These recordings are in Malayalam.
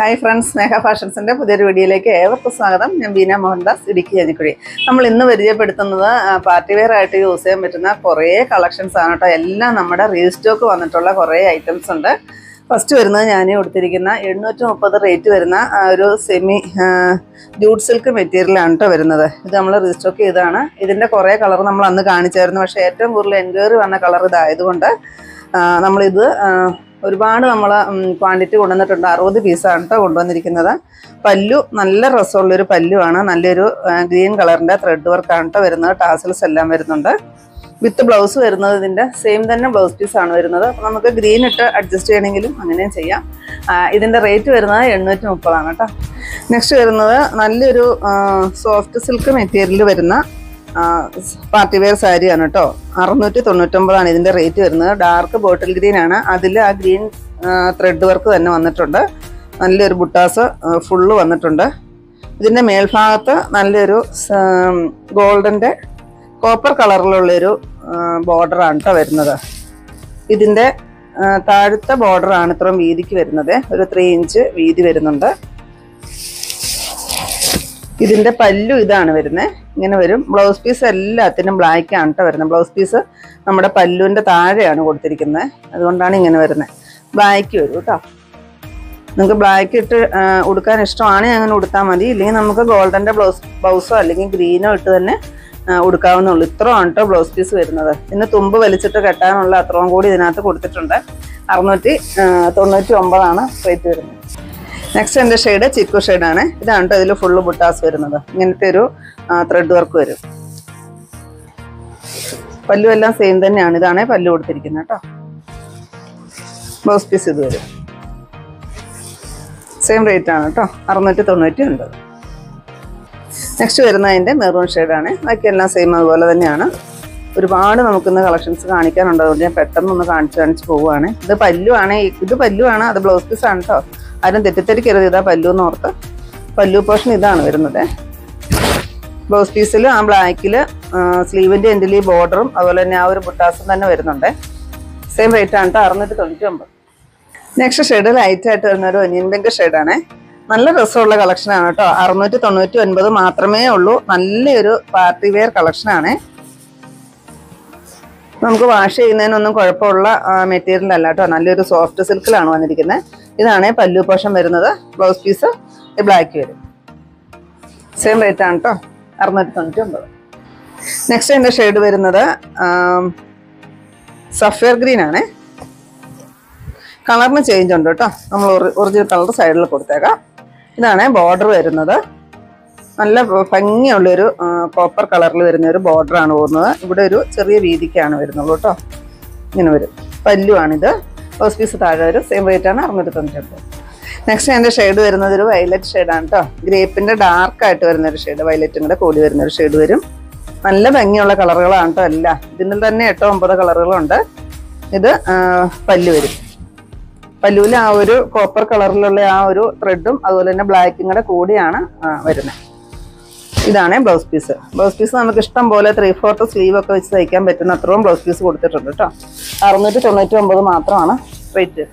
ഹായ് ഫ്രണ്ട്സ് സ്നേഹ ഫാഷൻസിന്റെ പുതിയൊരു വീഡിയോയിലേക്ക് ഏവർക്കും സ്വാഗതം. ഞാൻ ബീന മോഹൻദാസ് ഇടുക്കി അഞ്ഞിക്കുഴി നമ്മൾ ഇന്ന് പരിചയപ്പെടുത്തുന്നത് പാർട്ടി വെയർ ആയിട്ട് യൂസ് ചെയ്യാൻ പറ്റുന്ന കുറേ കളക്ഷൻസ് ആണ് കേട്ടോ. എല്ലാം നമ്മുടെ റീസ്റ്റോക്ക് വന്നിട്ടുള്ള കുറേ ഐറ്റംസ് ഉണ്ട്. ഫസ്റ്റ് വരുന്നത് ഞാൻ കൊടുത്തിരിക്കുന്ന എണ്ണൂറ്റി മുപ്പത് റേറ്റ് വരുന്ന ഒരു സെമി ജൂട്ട് സിൽക്ക് മെറ്റീരിയലാണ് കേട്ടോ വരുന്നത്. ഇത് നമ്മൾ റീസ്റ്റോക്ക് ചെയ്തതാണ്. ഇതിന്റെ കുറേ കളർ നമ്മൾ അന്ന് കാണിച്ചായിരുന്നു. പക്ഷേ ഏറ്റവും കൂടുതൽ എൻക്വയറി വന്ന കളർ ഇതായതുകൊണ്ട് നമ്മളിത് ഒരുപാട് നമ്മൾ ക്വാണ്ടിറ്റി കൊണ്ടുവന്നിട്ടുണ്ട്. അറുപത് പീസാണ് കേട്ടോ കൊണ്ടുവന്നിരിക്കുന്നത്. പല്ലു നല്ല രസമുള്ളൊരു പല്ലുവാണ്. നല്ലൊരു ഗ്രീൻ കളറിന്റെ ത്രെഡ് വർക്കാണ് കേട്ടോ വരുന്നത്. ടാസൽസ് എല്ലാം വരുന്നുണ്ട്. വിത്ത് ബ്ലൗസ് വരുന്നത് ഇതിന്റെ സെയിം തന്നെ ബ്ലൗസ് പീസാണ് വരുന്നത്. അപ്പോൾ നമുക്ക് ഗ്രീൻ ഇട്ട് അഡ്ജസ്റ്റ് ചെയ്യണമെങ്കിലും അങ്ങനെയും ചെയ്യാം. ഇതിന്റെ റേറ്റ് വരുന്നത് എണ്ണൂറ്റി മുപ്പതാണ് കേട്ടോ നെക്സ്റ്റ് വരുന്നത് നല്ലൊരു സോഫ്റ്റ് സിൽക്ക് മെറ്റീരിയൽ വരുന്ന പാർട്ടി വെയർ സാരിയാണ് കേട്ടോ. അറുന്നൂറ്റി തൊണ്ണൂറ്റൊമ്പതാണ് ഇതിന്റെ റേറ്റ് വരുന്നത്. ഡാർക്ക് ബോട്ടിൽ ഗ്രീൻ ആണ്. അതിൽ ആ ഗ്രീൻ ത്രെഡ് വർക്ക് തന്നെ വന്നിട്ടുണ്ട്. നല്ലൊരു ബുട്ടാസ് ഫുള്ള് വന്നിട്ടുണ്ട്. ഇതിന്റെ മേൽഭാഗത്ത് നല്ലൊരു ഗോൾഡന്റെ കോപ്പർ കളറിലുള്ളൊരു ബോർഡറാണ് കേട്ടോ വരുന്നത്. ഇതിന്റെ താഴത്തെ ബോർഡറാണ് ഇത്രയും വീതിക്ക് വരുന്നത്. ഒരു ത്രീ ഇഞ്ച് വീതി വരുന്നുണ്ട്. ഇതിന്റെ പല്ലു ഇതാണ് വരുന്നത് ഇങ്ങനെ വരും. ബ്ലൗസ് പീസ് എല്ലാത്തിനും ബ്ലാക്ക് ആണ് കേട്ടോ വരുന്നത്. ബ്ലൗസ് പീസ് നമ്മുടെ പല്ലുവിന്റെ താഴെയാണ് കൊടുത്തിരിക്കുന്നത്. അതുകൊണ്ടാണ് ഇങ്ങനെ വരുന്നത് ബ്ലാക്ക് വരും കേട്ടോ നിങ്ങൾക്ക് ബ്ലാക്ക് ഇട്ട് ഉടുക്കാൻ ഇഷ്ടമാണെങ്കിൽ അങ്ങനെ ഉടുത്താൽ മതി. ഇല്ലെങ്കിൽ നമുക്ക് ഗോൾഡന്റെ ബ്ലൗസ് ബ്ലൗസോ അല്ലെങ്കിൽ ഗ്രീനോ ഇട്ട് തന്നെ ഉടുക്കാവുന്നുള്ളൂ ഇത്രയാണ് കേട്ടോ ബ്ലൗസ് പീസ് വരുന്നത്. ഇന്ന് തുമ്പ് വലിച്ചിട്ട് കെട്ടാനുള്ള അത്രയും കൂടി ഇതിനകത്ത് കൊടുത്തിട്ടുണ്ട്. അറുന്നൂറ്റി തൊണ്ണൂറ്റി ഒമ്പതാണ് റേറ്റ് വരുന്നത്. നെക്സ്റ്റ് എന്റെ ഷെയ്ഡ് ചിക്കു ഷെയ്ഡാണ് ഇതാണ് കേട്ടോ ഇതിൽ ഫുള്ള് ബുട്ടാസ് വരുന്നത്. ഇങ്ങനത്തെ ഒരു ത്രെഡ് വർക്ക് വരും. പല്ലു എല്ലാം സെയിം തന്നെയാണ്. ഇതാണ് പല്ലു കൊടുത്തിരിക്കുന്നത് കേട്ടോ ബ്ലൗസ് പീസ് ഇത് വരും. സെയിം റേറ്റ് ആണ് കേട്ടോ അറുന്നൂറ്റി തൊണ്ണൂറ്റി ഒൻപത്. നെക്സ്റ്റ് വരുന്നതിന്റെ മെറൂൺ ഷെയ്ഡാണ് ബാക്കിയെല്ലാം സെയിം അതുപോലെ തന്നെയാണ്. ഒരുപാട് നമുക്കിന്ന് കളക്ഷൻസ് കാണിക്കാനുണ്ട്. അതുകൊണ്ട് ഞാൻ പെട്ടെന്ന് ഒന്ന് കാണിച്ച് കാണിച്ച് പോവുകയാണ്. ഇത് പല്ലുവാണ് ഇത് പല്ലുവാണ് അത് ബ്ലൗസ് പീസ് ആണ് കേട്ടോ ആരും തെറ്റിദ്ധരിക്കരുത്. ഇതാ പല്ലു എന്ന് ഓർത്ത് പല്ലു പോർഷൻ ഇതാണ് വരുന്നത്. ബ്ലൗസ് പീസിൽ ആ ബ്ലാക്കിൽ സ്ലീവിന്റെ എൻഡിൽ ഈ ബോർഡറും അതുപോലെ തന്നെ ആ ഒരു ബുട്ടാസും തന്നെ വരുന്നുണ്ട്. സെയിം റേറ്റ് ആണ് കേട്ടോ അറുന്നൂറ്റി തൊണ്ണൂറ്റി ഒമ്പത് നെക്സ്റ്റ് ഷെയ്ഡ് ലൈറ്റ് ആയിട്ട് വരുന്ന ഒരു ഒനിയൻ പിങ്ക് ഷെയ്ഡാണ് നല്ല രസമുള്ള കളക്ഷനാണ് കേട്ടോ അറുന്നൂറ്റി തൊണ്ണൂറ്റി ഒൻപത് മാത്രമേ ഉള്ളൂ. നല്ലൊരു പാർട്ടി വെയർ കളക്ഷനാണ് നമുക്ക് വാഷ് ചെയ്യുന്നതിനൊന്നും കുഴപ്പമുള്ള മെറ്റീരിയൽ അല്ല കേട്ടോ നല്ലൊരു സോഫ്റ്റ് സിൽക്കിലാണ് വന്നിരിക്കുന്നത് ഇതാണ് പല്ലു പോഷൻ വരുന്നത്. ബ്ലൗസ് പീസ് ബ്ലാക്ക് വരും. സെയിം റേറ്റ് ആണ് കേട്ടോ അറുന്നൂറ്റി തൊണ്ണൂറ്റി ഒമ്പത് നെക്സ്റ്റ് എന്റെ ഷെയ്ഡ് വരുന്നത് സഫയർ ഗ്രീൻ ആണ്. കളറിന് ചേഞ്ച് ഉണ്ട് കേട്ടോ നമ്മൾ ഒറിജിനൽ കളർ സൈഡിൽ കൊടുത്തേക്കാം. ഇതാണ് ബോർഡർ വരുന്നത്. നല്ല ഭംഗിയുള്ളൊരു കോപ്പർ കളറിൽ വരുന്ന ഒരു ബോർഡറാണ് പോകുന്നത് ഇവിടെ ഒരു ചെറിയ വീതിക്കാണ് വരുന്നുള്ളൂ കേട്ടോ ഇങ്ങനെ വരും. പല്ലുവാണിത്. ഹൗസ് പീസ് താഴെ വരും. സെയിം റേറ്റ് ആണ്. അറുന്നൂറ്റി തൊണ്ണൂറ്റി നെക്സ്റ്റ് എന്റെ ഷെയ്ഡ് വരുന്നത് ഒരു വയലറ്റ് ഷെയ്ഡാണ് കേട്ടോ ഗ്രേപ്പിന്റെ ഡാർക്ക് ആയിട്ട് വരുന്ന ഒരു ഷെയ്ഡ് വയലറ്റും കൂടെ കൂടി വരുന്ന ഒരു ഷെയ്ഡ് വരും. നല്ല ഭംഗിയുള്ള കളറുകളാണ് കേട്ടോ അല്ല ഇതിൽ തന്നെ എട്ടോ ഒമ്പത് കളറുകളുണ്ട് ഇത് പല്ല് വരും. പല്ലുവിൽ ആ ഒരു കോപ്പർ കളറിലുള്ള ആ ഒരു ത്രെഡും അതുപോലെ തന്നെ ബ്ലാക്കും കൂടെ കൂടിയാണ് വരുന്നത്. ഇതാണ് ബ്ലൗസ് പീസ്. ബ്ലൗസ് പീസ് നമുക്ക് ഇഷ്ടം പോലെ ത്രീ ഫോർത്ത് സ്ലീവ് ഒക്കെ വെച്ച് തയ്ക്കാൻ പറ്റുന്ന അത്രയും ബ്ലൗസ് പീസ് കൊടുത്തിട്ടുണ്ട് കേട്ടോ അറുന്നൂറ്റി തൊണ്ണൂറ്റി ഒമ്പത് മാത്രമാണ് റേറ്റ്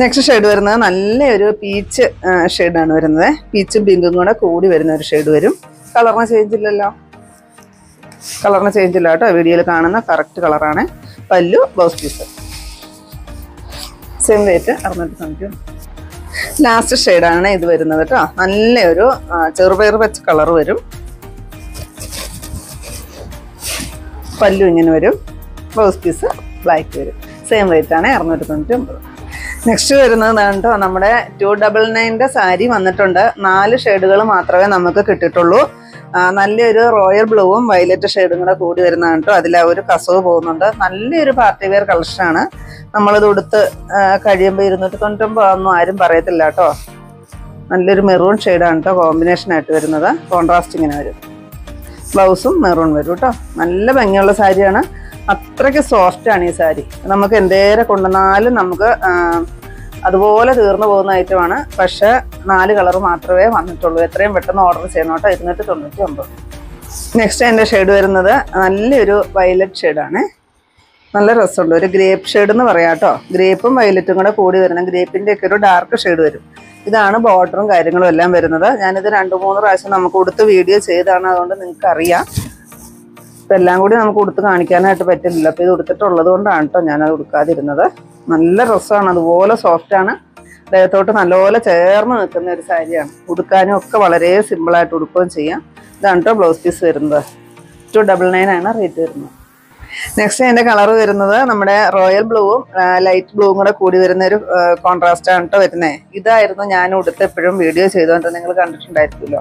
നെക്സ്റ്റ് ഷെയ്ഡ് വരുന്നത് നല്ലൊരു പീച്ച് ഷെയ്ഡാണ് വരുന്നത്. പീച്ചും പിങ്കും കൂടെ കൂടി വരുന്ന ഒരു ഷെയ്ഡ് വരും. കളറിന് ചേഞ്ച് ഇല്ലല്ലോ. കളറിന് ചേഞ്ച് ഇല്ല കേട്ടോ വീഡിയോയിൽ കാണുന്ന കറക്റ്റ് കളറാണ് പല്ലു ബ്ലൗസ് പീസ്. സെയിം റേറ്റ് അറുന്നൂറ്റി തൊണ്ണൂറ്റി ലാസ്റ്റ് ഷെയ്ഡാണ് ഇത് വരുന്നത് കേട്ടോ നല്ലൊരു ചെറുപയർ പച്ച കളർ വരും. പല്ലു ഇങ്ങനെ വരും. ബ്ലൗസ് പീസ് ബ്ലാക്ക് വരും. സെയിം റേറ്റ് ആണ് തൊണ്ണൂറ്റി ഒമ്പത് നെക്സ്റ്റ് വരുന്നത് കേട്ടോ നമ്മുടെ ടു ഡബിൾ നയന്റെ സാരി വന്നിട്ടുണ്ട്. നാല് ഷെയ്ഡുകൾ മാത്രമേ നമുക്ക് കിട്ടിയിട്ടുള്ളൂ. നല്ലൊരു റോയൽ ബ്ലൂവും വയലറ്റ് ഷെയ്ഡും കൂടെ കൂടി വരുന്നതാണ് കേട്ടോ അതിൽ ഒരു കസവ് പോകുന്നുണ്ട്. നല്ലൊരു പാർട്ടി വെയർ കളക്ഷനാണ് നമ്മളിത് ഉടുത്ത് കഴിയുമ്പോൾ ഇരുന്നൂറ്റി തൊണ്ണൂറ്റൊമ്പതൊന്നും ആരും പറയത്തില്ല കേട്ടോ. നല്ലൊരു മെറൂൺ ഷെയ്ഡാണ് കേട്ടോ കോമ്പിനേഷൻ ആയിട്ട് വരുന്നത്. കോൺട്രാസ്റ്റ് ഇങ്ങനെ വരും. ബ്ലൗസും മെറൂൺ വരും കേട്ടോ. നല്ല ഭംഗിയുള്ള സാരിയാണ്. അത്രയ്ക്ക് സോഫ്റ്റാണ് ഈ സാരി. നമുക്ക് എന്തേരെ കൊണ്ടുവന്നാലും നമുക്ക് അതുപോലെ തീർന്നു പോകുന്ന ഐറ്റമാണ് പക്ഷെ നാല് കളർ മാത്രമേ വന്നിട്ടുള്ളൂ. എത്രയും പെട്ടെന്ന് ഓർഡർ ചെയ്യണം കേട്ടോ ഇരുന്നൂറ്റി തൊണ്ണൂറ്റി ഒമ്പത്. നെക്സ്റ്റ് എന്റെ ഷെയ്ഡ് വരുന്നത് നല്ലൊരു വയലറ്റ് ഷെയ്ഡാണ് നല്ല രസമുണ്ട്. ഒരു ഗ്രേപ്പ് ഷെയ്ഡ് എന്ന് പറയാം കേട്ടോ. ഗ്രേപ്പും വയലറ്റും കൂടെ കൂടി വരുന്ന ഗ്രേപ്പിന്റെ ഒക്കെ ഒരു ഡാർക്ക് ഷെയ്ഡ് വരും. ഇതാണ് ബോർഡറും കാര്യങ്ങളും എല്ലാം വരുന്നത്. ഞാനിത് രണ്ട് മൂന്ന് പ്രാവശ്യം നമുക്ക് കൊടുത്ത് വീഡിയോ ചെയ്താണ് അതുകൊണ്ട് നിങ്ങൾക്ക് അറിയാം ഇപ്പം എല്ലാം കൂടി നമുക്ക് കൊടുത്ത് കാണിക്കാനായിട്ട് പറ്റില്ല അപ്പോൾ ഇത് കൊടുത്തിട്ടുള്ളത് കൊണ്ടാണ് കേട്ടോ ഞാനത് കൊടുക്കാതിരുന്നത് നല്ല രസമാണ്. അതുപോലെ സോഫ്റ്റാണ് ദേഹത്തോട്ട് നല്ലപോലെ ചേർന്ന് നിൽക്കുന്ന ഒരു സാരിയാണ്. ഉടുക്കാനും ഒക്കെ വളരെ സിമ്പിളായിട്ട് ഉടുക്കുകയും ചെയ്യാം. ഇതാണ് കേട്ടോ ബ്ലൗസ് പീസ് വരുന്നത്. ടു ഡബിൾ നയൻ ആണ് റേറ്റ് വരുന്നത്. നെക്സ്റ്റ് അതിന്റെ കളർ വരുന്നത് നമ്മുടെ റോയൽ ബ്ലൂവും ലൈറ്റ് ബ്ലൂവും കൂടെ കൂടി വരുന്ന ഒരു കോൺട്രാസ്റ്റ് ആണ് കേട്ടോ വരുന്നത് ഇതായിരുന്നു ഞാൻ ഉടുത്ത് എപ്പോഴും വീഡിയോ ചെയ്തുകൊണ്ട് നിങ്ങൾ കണ്ടിട്ടുണ്ടായിരിക്കുമല്ലോ.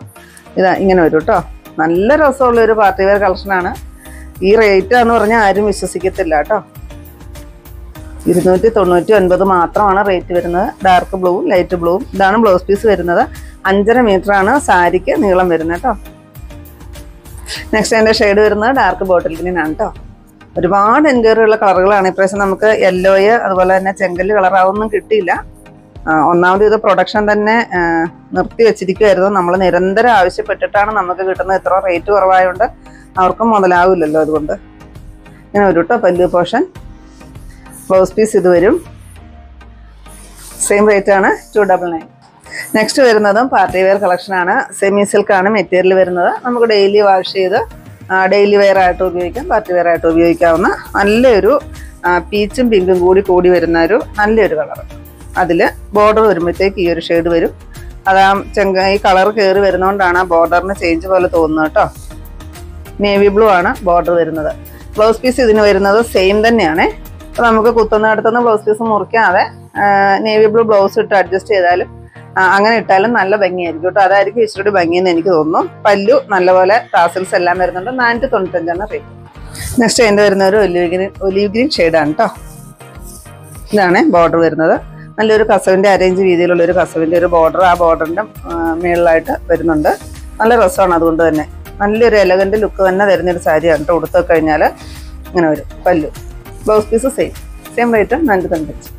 ഇതാ ഇങ്ങനെ വരും കേട്ടോ നല്ല രസമുള്ള ഒരു പാർട്ടി വെയർ കളക്ഷനാണ് ഈ റേറ്റ് എന്ന് പറഞ്ഞാൽ ആരും വിശ്വസിക്കത്തില്ല കേട്ടോ ഇരുന്നൂറ്റി തൊണ്ണൂറ്റി ഒൻപത് മാത്രമാണ് റേറ്റ് വരുന്നത്. ഡാർക്ക് ബ്ലൂവും ലൈറ്റ് ബ്ലൂവും ഇതാണ് ബ്ലൗസ് പീസ് വരുന്നത്. അഞ്ചര മീറ്റർ ആണ് സാരിക്ക് നീളം വരുന്നത് കേട്ടോ നെക്സ്റ്റ് അതിന്റെ ഷെയ്ഡ് വരുന്നത് ഡാർക്ക് ബോട്ടിൽ ഗ്രീൻ ആണ് കേട്ടോ ഒരുപാട് എൻക്വയറിയുള്ള കളറുകളാണ്. ഇപ്രാവശ്യം നമുക്ക് യെല്ലോയ് അതുപോലെ തന്നെ ചെങ്കൽ കളർ അതൊന്നും കിട്ടിയില്ല ഒന്നാമത് ഇത് പ്രൊഡക്ഷൻ തന്നെ നിർത്തി വെച്ചിരിക്കുമായിരുന്നു നമ്മൾ നിരന്തരം ആവശ്യപ്പെട്ടിട്ടാണ് നമുക്ക് കിട്ടുന്നത്. ഇത്ര റേറ്റ് കുറവായതുകൊണ്ട് അവർക്കും മുതലാവില്ലല്ലോ അതുകൊണ്ട്. ഇങ്ങനെ ഒരു കേട്ടോ പല്ലു പോർഷൻ ബ്ലൗസ് പീസ് ഇത് വരും. സെയിം റേറ്റ് ആണ് ടു ഡബിൾ നയൻ നെക്സ്റ്റ് വരുന്നതും പാർട്ടി വെയർ കളക്ഷനാണ് സെമി സിൽക്കാണ് മെറ്റീരിയൽ വരുന്നത്. നമുക്ക് ഡെയിലി വാഷ് ചെയ്ത് ഡെയിലി വെയർ ആയിട്ട് ഉപയോഗിക്കാം പാർട്ടി വെയർ ആയിട്ട് ഉപയോഗിക്കാവുന്ന നല്ലൊരു പീച്ചും പിങ്കും കൂടി കൂടി വരുന്ന ഒരു നല്ലൊരു കളർ അതിൽ ബോർഡർ വരുമ്പോഴത്തേക്ക് ഈ ഒരു ഷെയ്ഡ് വരും. അത് ആ ചെങ്ക ഈ കളർ കയറി വരുന്നതുകൊണ്ടാണ് ആ ബോർഡറിന് ചേഞ്ച് പോലെ തോന്നുന്നത് കേട്ടോ. നേവി ബ്ലൂ ആണ് ബോർഡർ വരുന്നത്. ബ്ലൗസ് പീസ് ഇതിന് വരുന്നത് സെയിം തന്നെയാണ്. അപ്പോൾ നമുക്ക് കുത്തുന്നിടത്തുനിന്ന് ബ്ലൗസ് പീസ് മുറിക്കാതെ നേവി ബ്ലൂ ബ്ലൗസ് ഇട്ട് അഡ്ജസ്റ്റ് ചെയ്താലും അങ്ങനെ ഇട്ടാലും നല്ല ഭംഗിയായിരിക്കും കേട്ടോ. അതായിരിക്കും ഇച്ചിരി ഭംഗിയെന്ന് എനിക്ക് തോന്നുന്നു. പല്ലു നല്ലപോലെ ടാസിൽസ് എല്ലാം വരുന്നുണ്ട്. നാനൂറ്റി തൊണ്ണൂറ്റഞ്ചാണ് റേറ്റ് നെക്സ്റ്റ് അതിന്റെ വരുന്ന ഒരു ഒലിവ് ഗ്രീൻ ഒലിവ് ഗ്രീൻ ഷെയ്ഡാണ് കേട്ടോ ഇതാണ് ബോർഡർ വരുന്നത്. നല്ലൊരു കസവിന്റെ അരേഞ്ച് രീതിയിലുള്ള ഒരു കസവിന്റെ ഒരു ബോർഡർ ആ ബോർഡറിന്റെ മുകളിലായിട്ട് വരുന്നുണ്ട്. നല്ല രസമാണ് അതുകൊണ്ട് തന്നെ. നല്ലൊരു എലഗന്റ് ലുക്ക് തന്നെ വരുന്നൊരു സാരിയാണ് കേട്ടോ ഉടുത്തൊക്കെ കഴിഞ്ഞാൽ ഇങ്ങനെ വരും. Pallu. Blouse piece same same rate തൊണ്ണൂറ്റഞ്ച്.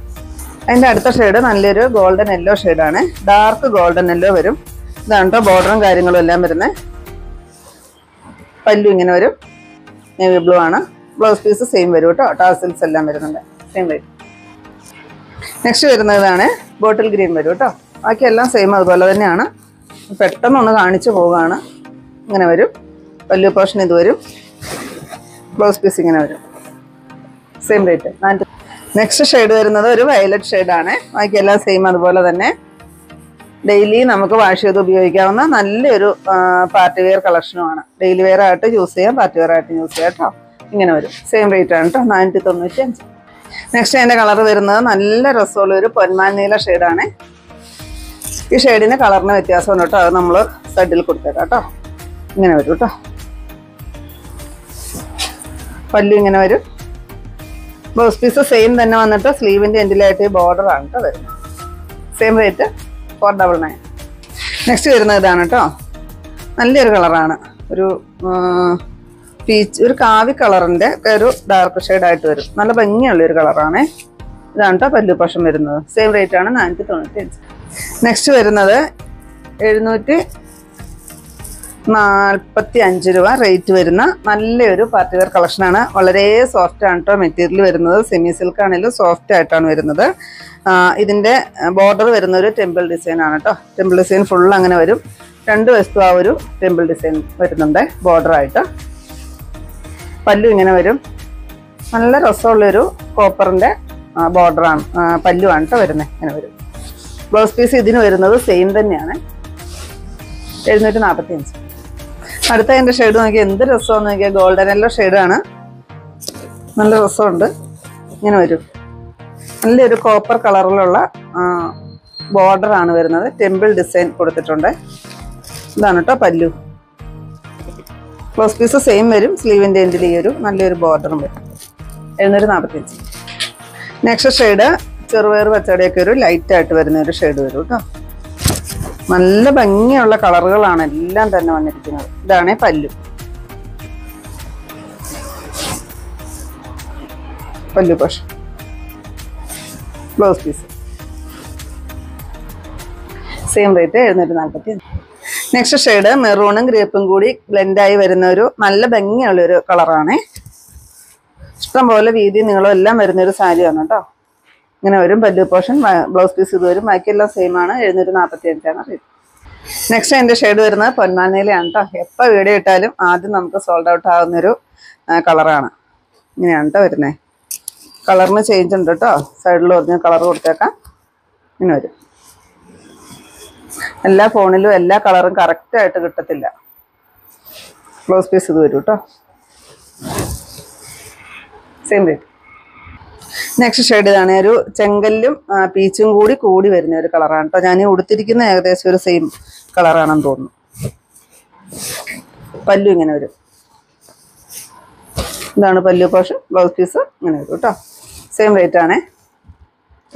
അതിന്റെ അടുത്ത ഷെയ്ഡ് നല്ലൊരു ഗോൾഡൻ യെല്ലോ ഷെയ്ഡാണ് ഡാർക്ക് ഗോൾഡൻ യെല്ലോ വരും. ഇതാണ് കേട്ടോ ബോർഡറും കാര്യങ്ങളും എല്ലാം വരുന്നത് പല്ലു ഇങ്ങനെ വരും. നേവി ബ്ലൂ ആണ്. ബ്ലൗസ് പീസ് സെയിം വരും കേട്ടോ ടാസിൽസ് എല്ലാം വരുന്നുണ്ട്. സെയിം വരും നെക്സ്റ്റ് വരുന്നതാണ് ബോട്ടിൽ ഗ്രീൻ വരും കേട്ടോ ബാക്കി എല്ലാം സെയിം അതുപോലെ തന്നെയാണ്. പെട്ടെന്ന് ഒന്ന് കാണിച്ചു പോവുകയാണ്. ഇങ്ങനെ വരും. പല്ലു പോർഷൻ ഇത് വരും. ബ്ലൗസ് പീസ് ഇങ്ങനെ വരും. സെയിം റേറ്റ് നാനൂറ്റി നെക്സ്റ്റ് ഷെയ്ഡ് വരുന്നത് ഒരു വയലറ്റ് ഷെയ്ഡാണ് ബാക്കി എല്ലാം സെയിം അതുപോലെ തന്നെ. ഡെയിലി നമുക്ക് വാഷ് ചെയ്ത് ഉപയോഗിക്കാവുന്ന നല്ലൊരു പാർട്ടി വെയർ കളക്ഷനുമാണ് ഡെയിലി വെയർ ആയിട്ട് യൂസ് ചെയ്യാം പാർട്ടി വെയർ ആയിട്ട് യൂസ് ചെയ്യാം കേട്ടോ ഇങ്ങനെ വരും. സെയിം റേറ്റ് ആണ് കേട്ടോ നാനൂറ്റി തൊണ്ണൂറ്റി അഞ്ച് നെക്സ്റ്റ് അതിന്റെ കളർ വരുന്നത് നല്ല രസമുള്ള ഒരു പൊന്മാൻ നീല ഷെയ്ഡാണ് ഈ ഷെയ്ഡിന് കളറിന് വ്യത്യാസമുണ്ട് കേട്ടോ അത് നമ്മൾ സഡിൽ കൊടുത്തേക്കാം കേട്ടോ ഇങ്ങനെ വരും കേട്ടോ പല്ലു ഇങ്ങനെ വരും. ബ്ലൗസ് പീസ് സെയിം തന്നെ വന്നിട്ട് സ്ലീവിന്റെ എൻഡിലായിട്ട് ബോർഡർ ആണ് കേട്ടോ വരുന്നത്. Same rate four double nine next വരുന്നത് ഇതാണ് കേട്ടോ നല്ലൊരു കളറാണ് ഒരു പീച്ച് ഒരു കാവി കളറിന്റെ ഒരു ഡാർക്ക് ഷെയ്ഡായിട്ട് വരും. നല്ല ഭംഗിയുള്ള ഒരു കളറാണ് ഇതാണ് കേട്ടോ പല്ലു പക്ഷം വരുന്നത്. സെയിം റേറ്റ് ആണ് നാനൂറ്റി തൊണ്ണൂറ്റി അഞ്ച് നെക്സ്റ്റ് വരുന്നത് എഴുന്നൂറ്റി നാൽപ്പത്തി അഞ്ച് രൂപ റേറ്റ് വരുന്ന നല്ലൊരു പാർട്ടിവെയർ കളക്ഷനാണ് വളരെ സോഫ്റ്റ് ആണ് കേട്ടോ മെറ്റീരിയൽ വരുന്നത്. സെമി സിൽക്ക് ആണെങ്കിലും സോഫ്റ്റ് ആയിട്ടാണ് വരുന്നത്. ഇതിന്റെ ബോർഡർ വരുന്ന ഒരു ടെമ്പിൾ ഡിസൈൻ ആണ് കേട്ടോ ടെമ്പിൾ ഡിസൈൻ ഫുൾ അങ്ങനെ വരും. രണ്ട് വസ്തു ആ ഒരു ടെമ്പിൾ ഡിസൈൻ വരുന്നുണ്ട് ബോർഡർ ആയിട്ട്. പല്ലു ഇങ്ങനെ വരും. നല്ല രസമുള്ളൊരു കോപ്പറിന്റെ ബോർഡറാണ് പല്ലുവാണ് കേട്ടോ വരുന്നത് ഇങ്ങനെ വരും. ബ്ലൗസ് പീസ് ഇതിന് വരുന്നത് സെയിം തന്നെയാണ്. എഴുന്നൂറ്റി നാൽപ്പത്തി അഞ്ച് അടുത്ത അതിന്റെ ഷെയ്ഡ് നോക്കിയാൽ എന്ത് രസമാണെന്ന് നോക്കിയാൽ ഗോൾഡൻ യെല്ലോ ഷെയ്ഡാണ് നല്ല രസമുണ്ട്. ഇങ്ങനെ വരും. നല്ലൊരു കോപ്പർ കളറിലുള്ള ബോർഡർ ആണ് വരുന്നത്. ടെമ്പിൾ ഡിസൈൻ കൊടുത്തിട്ടുണ്ട്. ഇതാണ് കേട്ടോ പല്ലു. ക്ലോസ് പീസ് സെയിം വരും. സ്ലീവിന്റെ എൻഡിൽ ഈ ഒരു നല്ലൊരു ബോർഡറും വരും. എഴുന്നൂറ്റി നാൽപ്പത്തിയഞ്ച് നെക്സ്റ്റ് ഷെയ്ഡ് ചെറുപയർ പച്ചടിയൊക്കെ ഒരു ലൈറ്റായിട്ട് വരുന്ന ഒരു ഷെയ്ഡ് വരും കേട്ടോ നല്ല ഭംഗിയുള്ള കളറുകളാണ് എല്ലാം തന്നെ വന്നിരിക്കുന്നത്. ഇതാണ് പല്ലു. പല്ലു പക്ഷ ബ്ലൗസ് പീസ്. സെയിം റേറ്റ് എഴുന്നൂറ്റി നാൽപ്പത്തി നെക്സ്റ്റ് ഷെയ്ഡ് മെറൂണും ഗ്രേപ്പും കൂടി ബ്ലെൻഡായി വരുന്ന ഒരു നല്ല ഭംഗിയുള്ളൊരു കളറാണ്. ഇഷ്ടംപോലെ വീതി നീളം എല്ലാം വരുന്നൊരു സാരിയാണ് കേട്ടോ. ഇങ്ങനെ വരും പല്ലു പോർഷൻ ബ്ലൗസ് പീസ് ഇത് വരും. ബാക്കിയെല്ലാം സെയിം ആണ്. എഴുന്നൂറ്റി നാൽപ്പത്തി അഞ്ചാണ് റേറ്റ് നെക്സ്റ്റ് അതിന്റെ ഷെയ്ഡ് വരുന്നത് പൊന്മാനയിലാണ് കേട്ടോ എപ്പോൾ വീഡിയോ ഇട്ടാലും ആദ്യം നമുക്ക് സോൾഡ് ഔട്ട് ആവുന്നൊരു കളറാണ് ഇങ്ങനെയാണ് കേട്ടോ വരുന്നത് കളറിന് ചേഞ്ച് ഉണ്ട് കേട്ടോ സൈഡിൽ പറഞ്ഞ കളർ കൊടുത്തേക്കാം. ഇങ്ങനെ വരും. എല്ലാ ഫോണിലും എല്ലാ കളറും കറക്റ്റായിട്ട് കിട്ടത്തില്ല. ബ്ലൗസ് പീസ് ഇത് വരും കേട്ടോ സെയിം റേറ്റ് നെക്സ്റ്റ് ഷെയ്ഡ് ഇതാണ്. ഒരു ചെങ്കല്ലും പീച്ചും കൂടി കൂടി വരുന്ന ഒരു കളറാണ് കേട്ടോ ഞാൻ ഉടുത്തിരിക്കുന്ന ഏകദേശം ഒരു സെയിം കളറാണെന്ന് തോന്നുന്നു. പല്ലു ഇങ്ങനെ ഒരു ഇതാണ് പല്ലു പോഷൻ ബ്ലൗസ് പീസ് ഇങ്ങനെ വരും കേട്ടോ സെയിം റേറ്റ് ആണേ.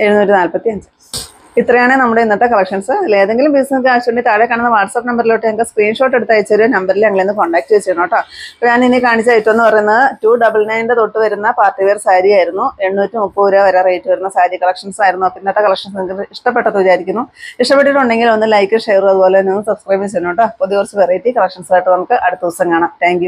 എഴുന്നൂറ്റി നാൽപ്പത്തി അഞ്ച് ഇത്രയാണ് നമ്മുടെ ഇന്നത്തെ കളക്ഷൻസ് അല്ലെ ഏതെങ്കിലും ബിസിനസ് ആവശ്യമുണ്ടെങ്കിൽ താഴെ കാണുന്ന വാട്സ്ആപ്പ് നമ്പറിലോട്ട് ഞങ്ങൾക്ക് സ്ക്രീൻഷോട്ട് എടുത്ത് അയച്ചൊരു നമ്പറിൽ ഞങ്ങളൊന്ന് കോൺടാക്ട് ചെയ്യണം കേട്ടോ. അപ്പോൾ ഞാൻ ഇനി കാണിച്ച ഐറ്റം എന്ന് പറയുന്നത് ടു ഡബിൾ നയന്റെ തൊട്ട് വരുന്ന പാർട്ടി വെയർ സാരി ആയിരുന്നു. എണ്ണൂറ്റി മുപ്പത് രൂപ വരെ റേറ്റ് വരുന്ന സാരി കളക്ഷൻസ് ആയിരുന്നു. അപ്പോൾ ഇന്നത്തെ കളക്ഷൻസ് നിങ്ങൾക്ക് ഇഷ്ടപ്പെട്ടത് വിചാരിക്കുന്നു. ഇഷ്ടപ്പെട്ടിട്ടുണ്ടെങ്കിൽ ഒന്ന് ലൈക്ക് ഷെയർ അതുപോലെ തന്നെ ഒന്ന് സബ്സ്ക്രൈബ് ചെയ്യണം കേട്ടോ. പുതിയ കുറച്ച് വെറൈറ്റി കളക്ഷൻസ് ആയിട്ട് നമുക്ക് അടുത്ത ദിവസം കാണാം. താങ്ക്